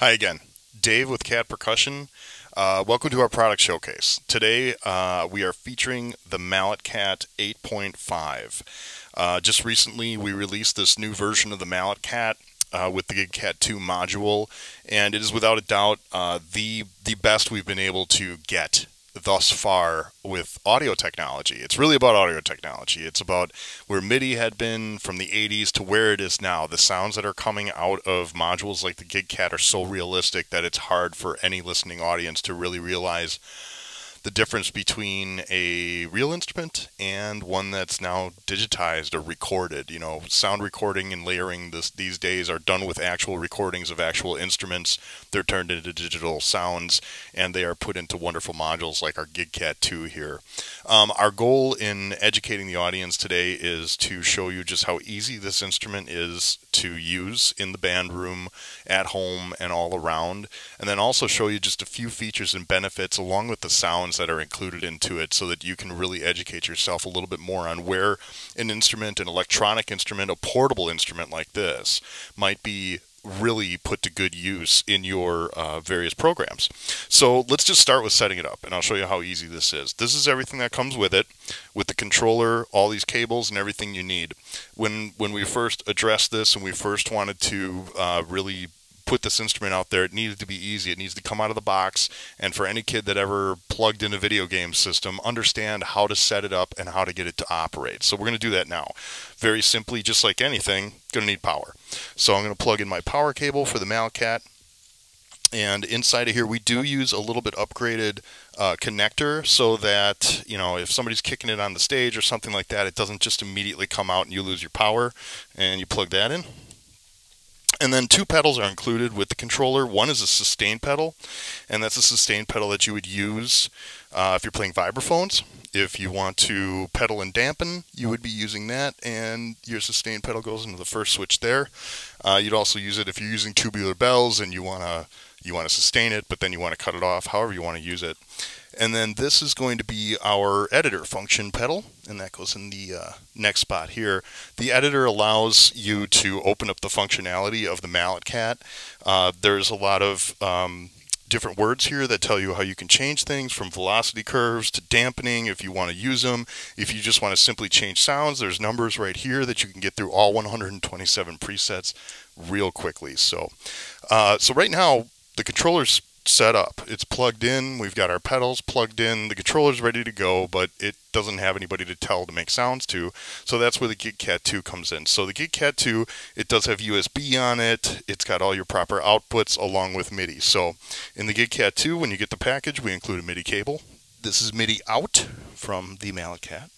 Hi again, Dave with KAT Percussion. Uh, welcome to our product showcase. Today uh, we are featuring the MalletKAT 8.5. Uh, just recently we released this new version of the MalletKAT uh, with the GigKAT 2 module, and it is without a doubt uh, the the best we've been able to get thus far with audio technology. It's really about audio technology. It's about where MIDI had been from the 80s to where it is now. The sounds that are coming out of modules like the GigKAT are so realistic that it's hard for any listening audience to really realize the difference between a real instrument and one that's now digitized or recorded. You know, sound recording and layering this these days are done with actual recordings of actual instruments. They're turned into digital sounds and they are put into wonderful modules like our GigKAT 2 here. Um, our goal in educating the audience today is to show you just how easy this instrument is to use in the band room, at home, and all around, and then also show you just a few features and benefits along with the sounds that are included into it so that you can really educate yourself a little bit more on where an instrument, an electronic instrument, a portable instrument like this might be really put to good use in your uh, various programs. So let's just start with setting it up and I'll show you how easy this is. This is everything that comes with it with the controller, all these cables and everything you need. When when we first addressed this and we first wanted to uh, really put this instrument out there, it needed to be easy. It needs to come out of the box. And for any kid that ever plugged in a video game system, understand how to set it up and how to get it to operate. So we're going to do that now. Very simply, just like anything, going to need power. So I'm going to plug in my power cable for the Malcat. And inside of here, we do use a little bit upgraded uh, connector so that, you know, if somebody's kicking it on the stage or something like that, it doesn't just immediately come out and you lose your power. And you plug that in. And then two pedals are included with the controller. One is a sustain pedal, and that's a sustain pedal that you would use uh, if you're playing vibraphones. If you want to pedal and dampen, you would be using that, and your sustain pedal goes into the first switch there. Uh, you'd also use it if you're using tubular bells and you want to you want to sustain it, but then you want to cut it off, however you want to use it. And then this is going to be our editor function pedal, and that goes in the uh, next spot here. The editor allows you to open up the functionality of the MalletKAT. Uh, there's a lot of um, different words here that tell you how you can change things from velocity curves to dampening if you want to use them. If you just want to simply change sounds, there's numbers right here that you can get through all 127 presets real quickly. So, uh, so right now the controller's set up. It's plugged in. We've got our pedals plugged in. The controller's ready to go, but it doesn't have anybody to tell to make sounds to. So that's where the GigKAT 2 comes in. So the GigKAT 2, it does have USB on it. It's got all your proper outputs along with MIDI. So in the GigKAT 2, when you get the package, we include a MIDI cable. This is MIDI out from the MalletKAT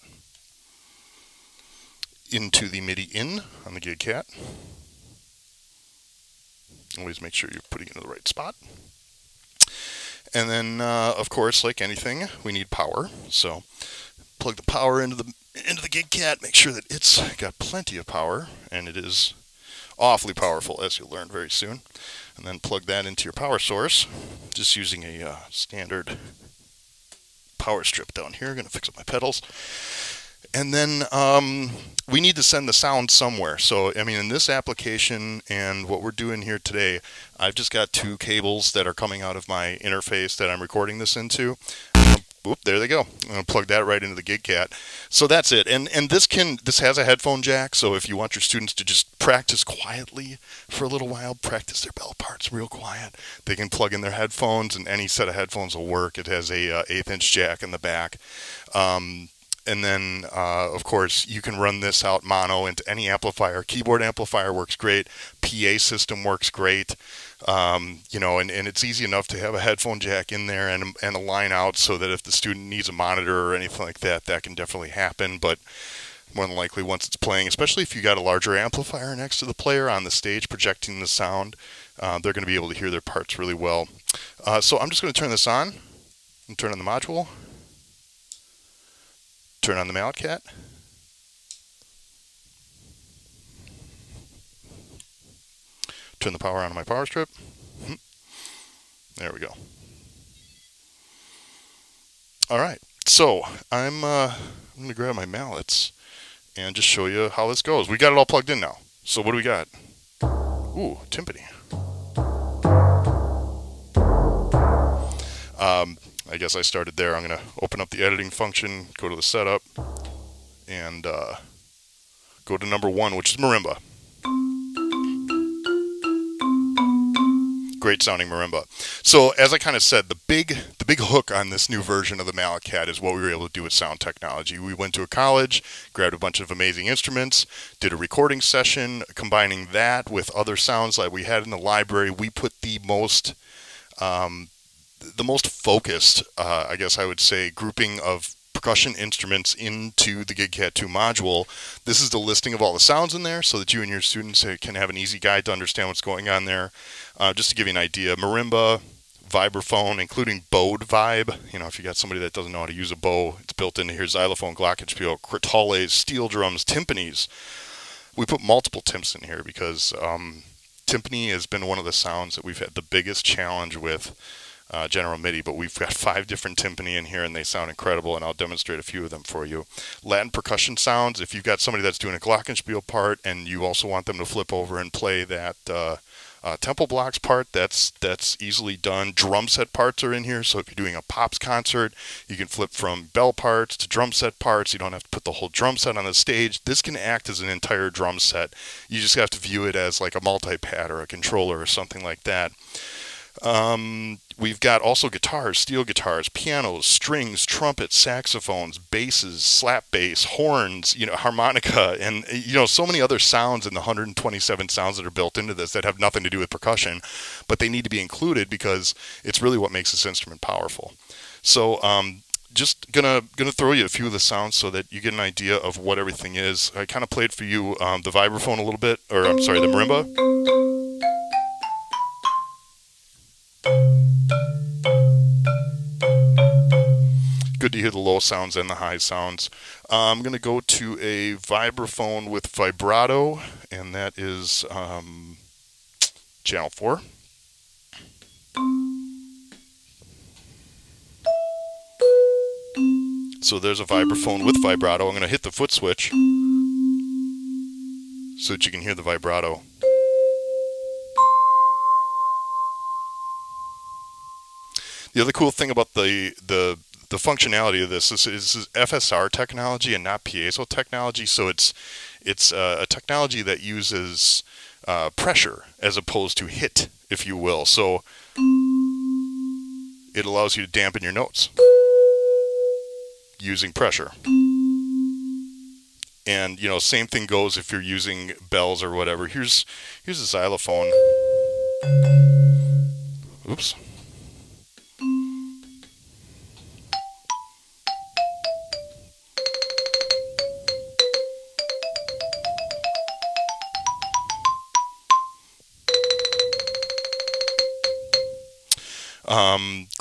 into the MIDI in on the GigKAT. Always make sure you're putting it in the right spot. And then, uh, of course, like anything, we need power. So plug the power into the into the GigKAT. Make sure that it's got plenty of power, and it is awfully powerful, as you'll learn very soon. And then plug that into your power source, just using a uh, standard power strip down here. I'm Going to fix up my pedals. And then um, we need to send the sound somewhere. So, I mean, in this application and what we're doing here today, I've just got two cables that are coming out of my interface that I'm recording this into. Oop, there they go. I'm gonna plug that right into the GigKAT. So that's it. And and this can this has a headphone jack. So if you want your students to just practice quietly for a little while, practice their bell parts real quiet, they can plug in their headphones, and any set of headphones will work. It has a uh, eighth inch jack in the back. Um, and then uh, of course you can run this out mono into any amplifier. Keyboard amplifier works great. Pa system works great. Um, you know and, and it's easy enough to have a headphone jack in there and, and a line out so that if the student needs a monitor or anything like that that can definitely happen. But more than likely once it's playing especially if you got a larger amplifier next to the player on the stage projecting the sound uh, they're going to be able to hear their parts really well. Uh, so i'm just going to turn this on and turn on the module turn on the MalletKAT. Turn the power on, on my power strip. Hmm. There we go. All right, so I'm, uh, I'm going to grab my mallets and just show you how this goes. We got it all plugged in now. So what do we got? Ooh, timpani. Um, I guess I started there. I'm going to open up the editing function, go to the setup, and uh, go to number one, which is marimba. great sounding marimba. So as I kind of said, the big the big hook on this new version of the MalletKAT is what we were able to do with sound technology. We went to a college, grabbed a bunch of amazing instruments, did a recording session, combining that with other sounds like we had in the library. We put the most um, the most focused, uh, I guess I would say, grouping of percussion instruments into the GigKAT 2 module. This is the listing of all the sounds in there so that you and your students can have an easy guide to understand what's going on there. Uh, just to give you an idea, marimba, vibraphone, including bowed vibe. You know, if you got somebody that doesn't know how to use a bow, it's built into here. Xylophone, glockenspiel, crotales, steel drums, timpanis. We put multiple timps in here because um, timpani has been one of the sounds that we've had the biggest challenge with uh, General MIDI, but we've got five different timpani in here and they sound incredible, and I'll demonstrate a few of them for you. Latin percussion sounds, if you've got somebody that's doing a glockenspiel part and you also want them to flip over and play that uh, uh, temple blocks part, that's that's easily done. Drum set parts are in here, so if you're doing a pops concert, you can flip from bell parts to drum set parts. You don't have to put the whole drum set on the stage. This can act as an entire drum set. You just have to view it as like a multi-pad or a controller or something like that. Um, we've got also guitars, steel guitars, pianos, strings, trumpets, saxophones, basses, slap bass, horns, you know, harmonica, and you know, so many other sounds in the 127 sounds that are built into this that have nothing to do with percussion, but they need to be included because it's really what makes this instrument powerful. So, um, just gonna gonna throw you a few of the sounds so that you get an idea of what everything is. I kind of played for you um, the vibraphone a little bit, or I'm sorry, the marimba. Good to hear the low sounds and the high sounds. Uh, I'm going to go to a vibraphone with vibrato, and that is um, channel 4. So there's a vibraphone with vibrato. I'm going to hit the foot switch so that you can hear the vibrato. The other cool thing about the the the functionality of this is, is FSR technology and not piezo technology. So it's it's uh, a technology that uses uh, pressure as opposed to hit, if you will. So it allows you to dampen your notes using pressure. And you know, same thing goes if you're using bells or whatever. Here's here's a xylophone. Oops.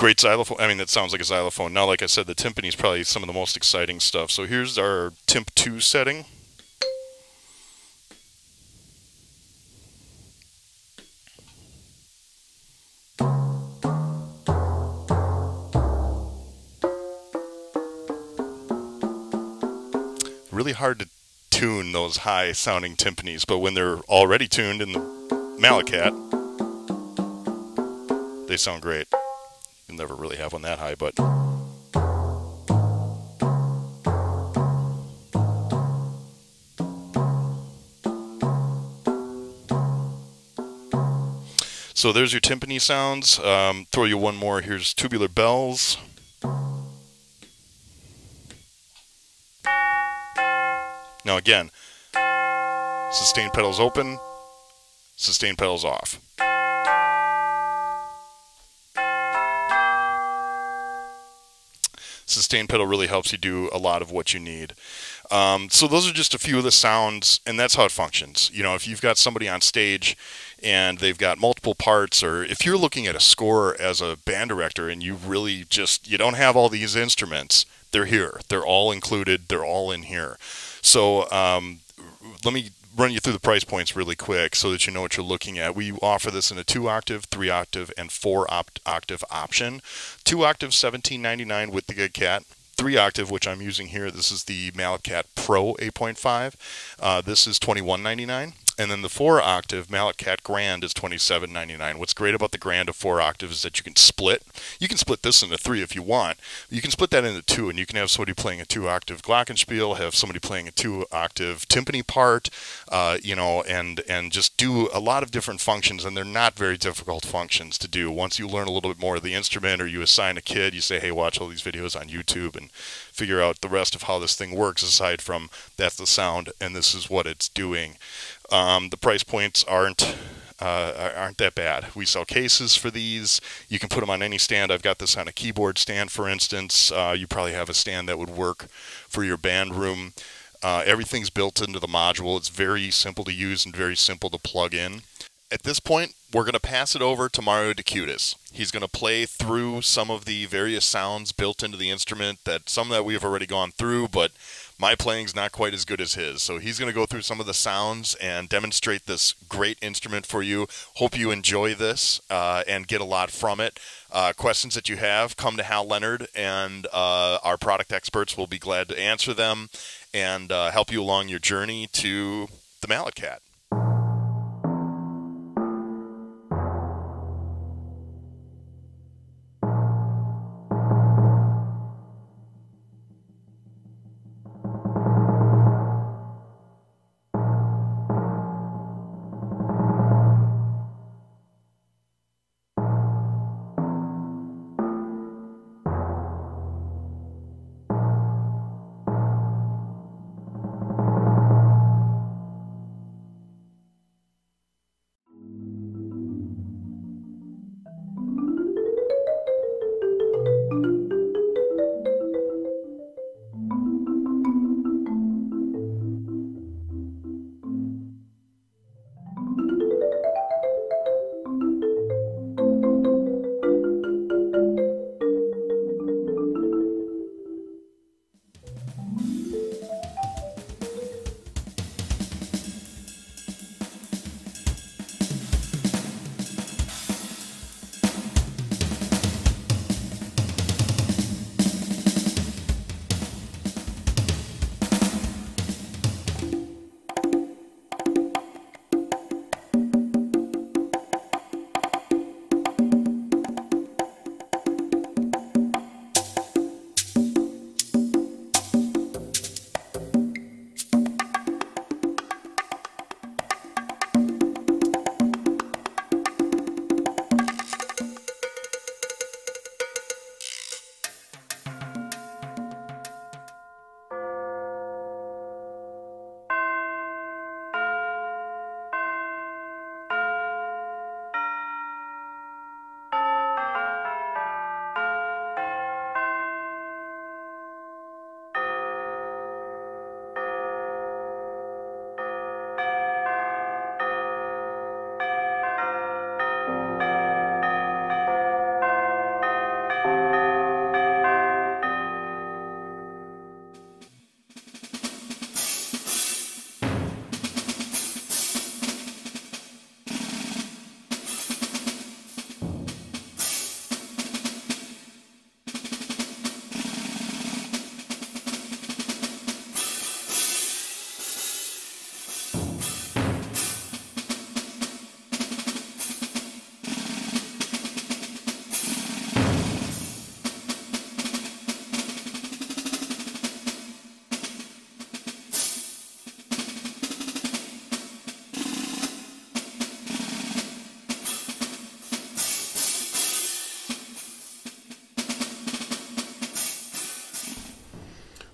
Great xylophone. I mean, that sounds like a xylophone. Now, like I said, the timpani is probably some of the most exciting stuff. So here's our timp 2 setting. Really hard to tune those high sounding timpanis, but when they're already tuned in the MalletKAT, they sound great. You'll never really have one that high, but. So there's your timpani sounds. Um, throw you one more. Here's tubular bells. Now again, sustain pedals open, sustain pedals off. Sustain pedal really helps you do a lot of what you need. Um, so those are just a few of the sounds, and that's how it functions. You know, if you've got somebody on stage and they've got multiple parts, or if you're looking at a score as a band director and you really just you don't have all these instruments, they're here. They're all included. They're all in here. So um, let me run you through the price points really quick so that you know what you're looking at. We offer this in a two octave, three octave, and four octave option. Two octave, $17.99 with the GigKAT. Three octave, which I'm using here, this is the MalletKAT Pro 8.5. Uh, this is $21.99. And then the four octave MalletKAT Grand is twenty seven ninety nine. What's great about the Grand of four octaves is that you can split. You can split this into three if you want. You can split that into two, and you can have somebody playing a two octave glockenspiel, have somebody playing a two octave timpani part, uh, you know, and and just do a lot of different functions. And they're not very difficult functions to do. Once you learn a little bit more of the instrument, or you assign a kid, you say, hey, watch all these videos on YouTube and figure out the rest of how this thing works. Aside from that's the sound and this is what it's doing. Um, the price points aren't uh, aren't that bad. We sell cases for these. You can put them on any stand. I've got this on a keyboard stand, for instance. Uh, you probably have a stand that would work for your band room. Uh, everything's built into the module. It's very simple to use and very simple to plug in. At this point, we're going to pass it over to Mario DeCiutiis. He's going to play through some of the various sounds built into the instrument that some that we've already gone through, but my playing's not quite as good as his. So he's going to go through some of the sounds and demonstrate this great instrument for you. Hope you enjoy this uh, and get a lot from it. Uh, questions that you have, come to Hal Leonard, and uh, our product experts will be glad to answer them and uh, help you along your journey to the MalletKAT.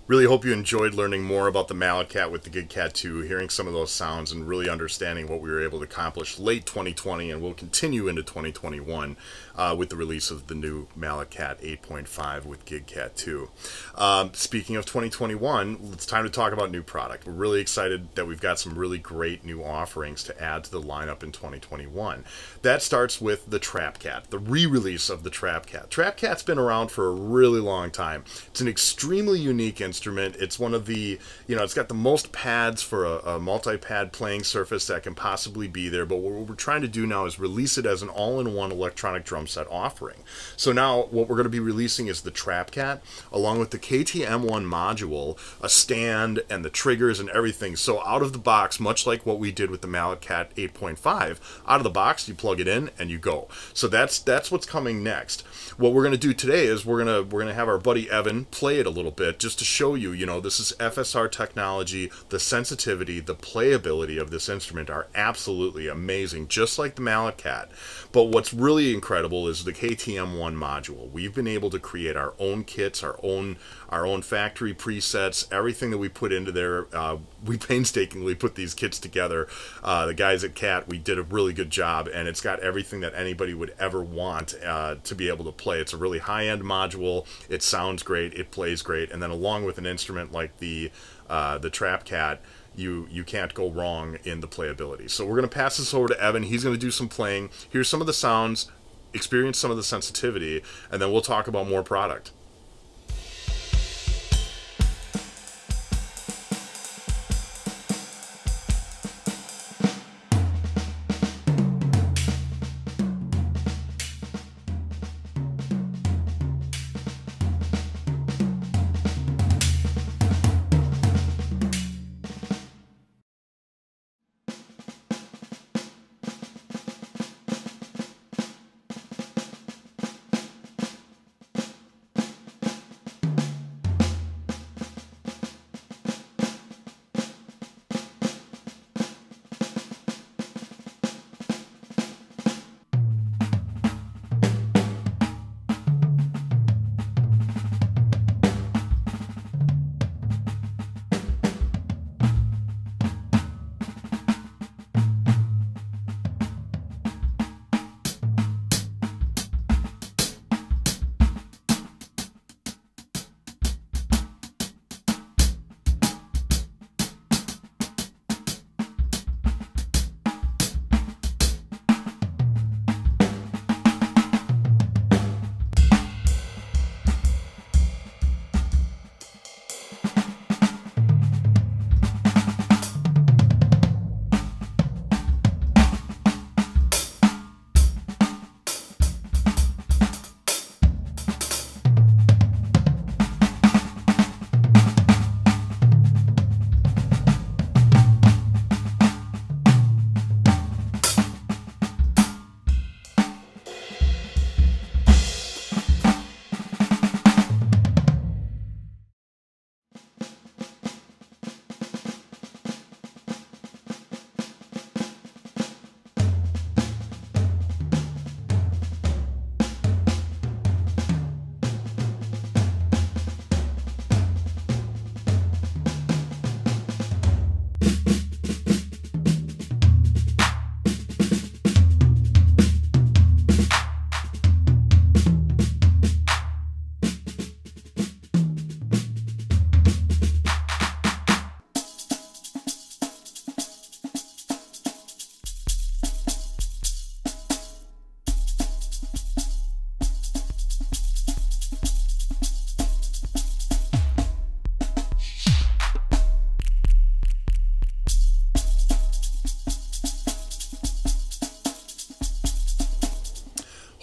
Really hope you enjoyed learning more about the MalletKAT with the GigKAT 2, hearing some of those sounds and really understanding what we were able to accomplish late 2020 and will continue into 2021 uh, with the release of the new MalletKAT 8.5 with GigKAT 2. Um, speaking of 2021, it's time to talk about new product. We're really excited that we've got some really great new offerings to add to the lineup in 2021. That starts with the trapKAT, the re-release of the trapKAT. Trap Cat's been around for a really long time. It's an extremely unique instrument instrument. It's one of the, you know, it's got the most pads for a, a multi-pad playing surface that can possibly be there. But what we're trying to do now is release it as an all-in-one electronic drum set offering. So now what we're going to be releasing is the trapKAT, along with the KTM1 module, a stand, and the triggers and everything. So out of the box, much like what we did with the MalletKAT 8.5, out of the box you plug it in and you go. So that's that's what's coming next. What we're going to do today is we're gonna we're gonna have our buddy Evan play it a little bit just to show you. You know, this is FSR technology. The sensitivity, the playability of this instrument are absolutely amazing, just like the MalletKAT. But what's really incredible is the KTM1 module. We've been able to create our own kits, our own our own factory presets, everything that we put into there. Uh, we painstakingly put these kits together. Uh, the guys at KAT, we did a really good job, and it's got everything that anybody would ever want uh, to be able to play. It's a really high-end module. It sounds great. It plays great, and then along with an instrument like the uh, the trapKAT you you can't go wrong in the playability. So we're going to pass this over to Evan. He's going to do some playing. Here's some of the sounds, experience some of the sensitivity, and then we'll talk about more product.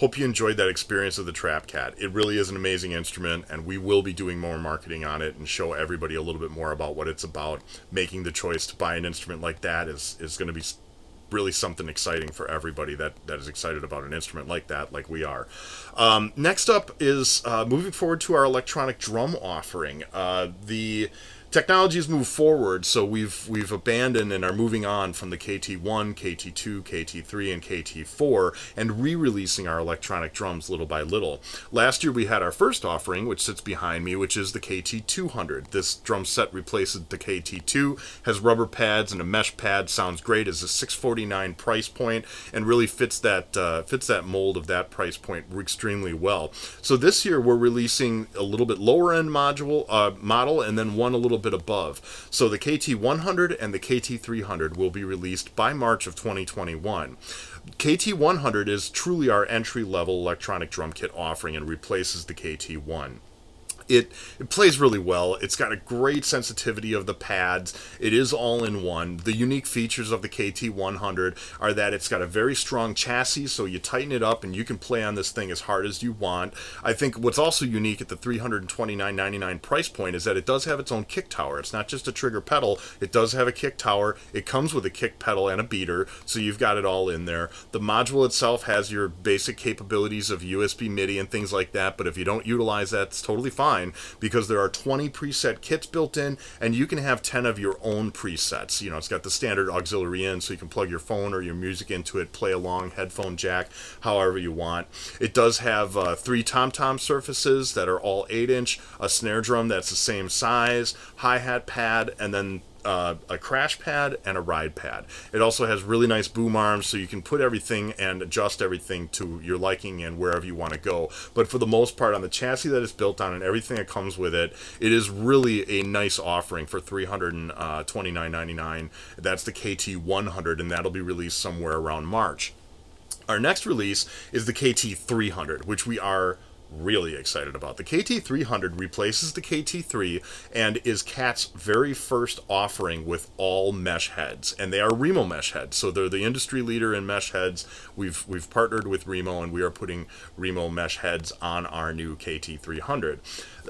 Hope you enjoyed that experience of the trapKAT. It really is an amazing instrument, and we will be doing more marketing on it and show everybody a little bit more about what it's about. Making the choice to buy an instrument like that is, is going to be really something exciting for everybody that, that is excited about an instrument like that, like we are. Um, next up is uh, moving forward to our electronic drum offering. Uh, the technology has moved forward, so we've we've abandoned and are moving on from the KT1, KT2, KT3, and KT4, and re-releasing our electronic drums little by little. Last year we had our first offering, which sits behind me, which is the KT200. This drum set replaces the KT2, has rubber pads and a mesh pad. Sounds great. Is a 649 price point and really fits that uh, fits that mold of that price point extremely well. So this year we're releasing a little bit lower end module uh, model, and then one a little bit above. So the KT100 and the KT300 will be released by March of 2021. KT100 is truly our entry level electronic drum kit offering and replaces the KT1. It it plays really well. It's got a great sensitivity of the pads. It is all in one. The unique features of the KT100 are that it's got a very strong chassis, so you tighten it up and you can play on this thing as hard as you want. I think what's also unique at the $329.99 price point is that it does have its own kick tower. It's not just a trigger pedal. It does have a kick tower. It comes with a kick pedal and a beater, so you've got it all in there. The module itself has your basic capabilities of USB MIDI and things like that, but if you don't utilize that, it's totally fine fine because there are 20 preset kits built in and you can have 10 of your own presets. You know, it's got the standard auxiliary in so you can plug your phone or your music into it, play along, headphone jack, however you want. It does have uh, three tom-tom surfaces that are all 8 inch, a snare drum that's the same size, hi-hat pad, and then uh, a crash pad and a ride pad. It also has really nice boom arms, so you can put everything and adjust everything to your liking and wherever you want to go. But for the most part, on the chassis that it's built on and everything that comes with it, it is really a nice offering for $329.99. That's the KT100, and that'll be released somewhere around March. Our next release is the KT300, which we are really excited about. The KT300 replaces the KT3 and is KAT's very first offering with all mesh heads, and they are Remo mesh heads. So they're the industry leader in mesh heads. We've we've partnered with Remo, and we are putting Remo mesh heads on our new KT300.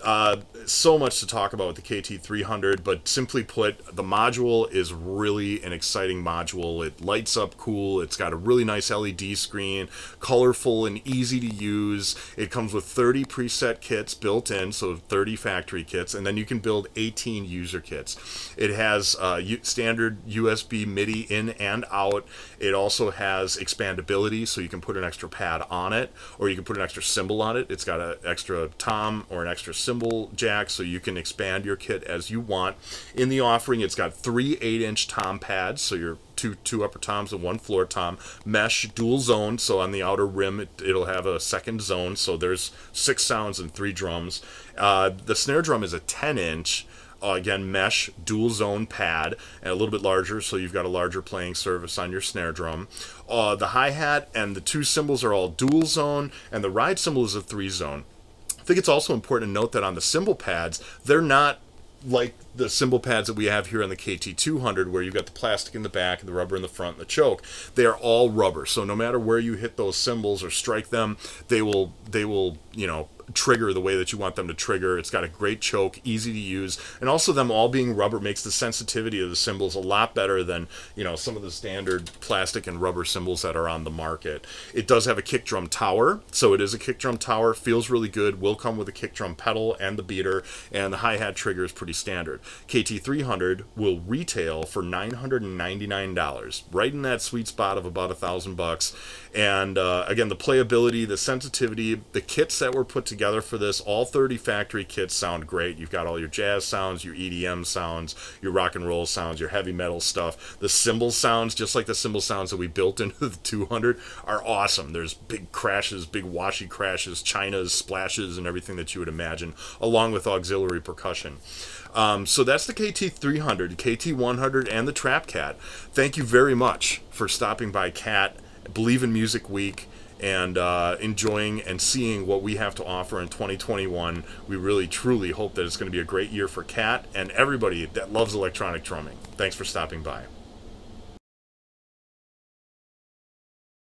Uh, so much to talk about with the KT300, but simply put, the module is really an exciting module. It lights up cool. It's got a really nice LED screen, colorful and easy to use. It comes with 30 preset kits built in, so 30 factory kits, and then you can build 18 user kits. It has uh, standard USB MIDI in and out. It also has expandability, so you can put an extra pad on it, or you can put an extra cymbal on it. It's got an extra tom or an extra cymbal jack so you can expand your kit as you want. In the offering, it's got three 8-inch tom pads, so your two two upper toms and one floor tom. Mesh dual zone, so on the outer rim it, will have a second zone, so there's six sounds and three drums. Uh, the snare drum is a 10 inch. Uh, again, mesh dual zone pad, and a little bit larger, so you've got a larger playing surface on your snare drum. Uh, the hi hat and the two cymbals are all dual zone, and the ride cymbal is a three zone. I think it's also important to note that on the cymbal pads, they're not like the cymbal pads that we have here on the KT200 where you've got the plastic in the back and the rubber in the front and the choke. They are all rubber. So no matter where you hit those cymbals or strike them they will they will you know trigger the way that you want them to trigger. It's got a great choke, easy to use, and also them all being rubber makes the sensitivity of the cymbals a lot better than you know some of the standard plastic and rubber cymbals that are on the market. It does have a kick drum tower, so it is a kick drum tower. Feels really good. Will come with a kick drum pedal and the beater, and the hi hat trigger is pretty standard. KT300 will retail for $999, right in that sweet spot of about a thousand bucks. And uh, again, the playability, the sensitivity, the kits that were put together for this. All 30 factory kits sound great. You've got all your jazz sounds, your EDM sounds, your rock and roll sounds, your heavy metal stuff. The cymbal sounds, just like the cymbal sounds that we built into the 200, are awesome. There's big crashes, big washy crashes, chinas, splashes, and everything that you would imagine, along with auxiliary percussion. Um, so that's the KT300, KT100, and the trapKAT. Thank you very much for stopping by KAT. Believe in Music Week and uh, enjoying and seeing what we have to offer in 2021. We really, truly hope that it's going to be a great year for KAT and everybody that loves electronic drumming. Thanks for stopping by.